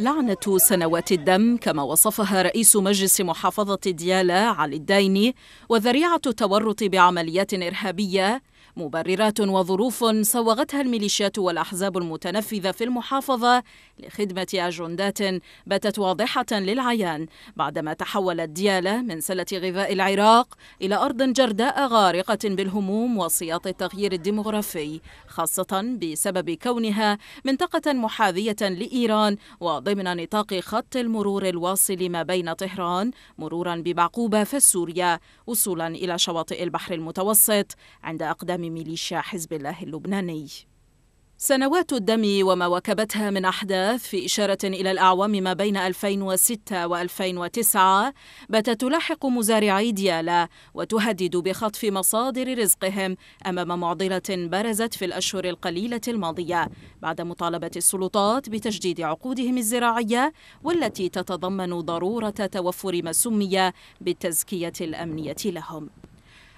لعنة سنوات الدم كما وصفها رئيس مجلس محافظة ديالى علي الدايني وذريعة التورط بعمليات إرهابية مبررات وظروف صوغتها الميليشيات والأحزاب المتنفذة في المحافظة لخدمة أجندات باتت واضحة للعيان بعدما تحولت ديالى من سلة غذاء العراق إلى أرض جرداء غارقة بالهموم وسياط التغيير الديمغرافي خاصة بسبب كونها منطقة محاذية لإيران وضمن نطاق خط المرور الواصل ما بين طهران مرورا ببعقوبة فالسوريا وصولا إلى شواطئ البحر المتوسط عند أقدام ميليشيا حزب الله اللبناني. سنوات الدم وما وكبتها من أحداث في إشارة إلى الأعوام ما بين 2006 و2009 باتت تلاحق مزارعي ديالا وتهدد بخطف مصادر رزقهم أمام معضلة برزت في الأشهر القليلة الماضية بعد مطالبة السلطات بتجديد عقودهم الزراعية والتي تتضمن ضرورة توفر ما سمي بالتزكية الأمنية لهم.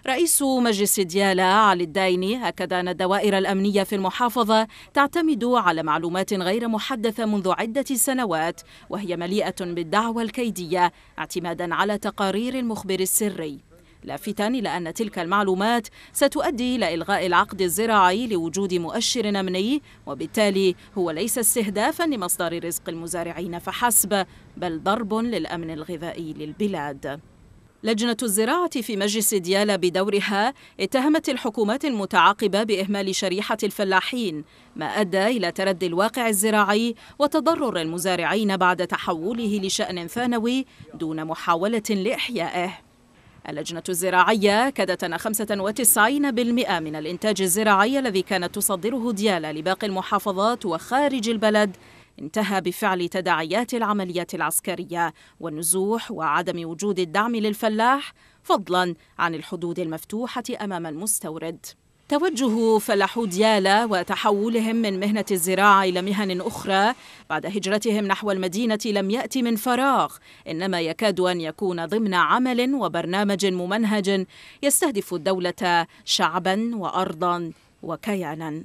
رئيس مجلس ديالا علي الدايني أكد أن الدوائر الأمنية في المحافظة تعتمد على معلومات غير محدثة منذ عدة سنوات وهي مليئة بالدعوى الكيدية اعتمادا على تقارير المخبر السري. لافتا إلى أن تلك المعلومات ستؤدي إلى إلغاء العقد الزراعي لوجود مؤشر أمني وبالتالي هو ليس استهدافا لمصدر رزق المزارعين فحسب بل ضرب للأمن الغذائي للبلاد. لجنة الزراعة في مجلس ديالا بدورها اتهمت الحكومات المتعاقبة بإهمال شريحة الفلاحين ما أدى إلى تردي الواقع الزراعي وتضرر المزارعين بعد تحوله لشأن ثانوي دون محاولة لإحيائه. اللجنة الزراعية كادت أن 95% من الإنتاج الزراعي الذي كانت تصدره ديالا لباقي المحافظات وخارج البلد انتهى بفعل تداعيات العمليات العسكرية والنزوح وعدم وجود الدعم للفلاح فضلا عن الحدود المفتوحة أمام المستورد. توجه فلاحو ديالا وتحولهم من مهنة الزراعة إلى مهن أخرى. بعد هجرتهم نحو المدينة لم يأتي من فراغ إنما يكاد أن يكون ضمن عمل وبرنامج ممنهج يستهدف الدولة شعبا وأرضا وكيانا.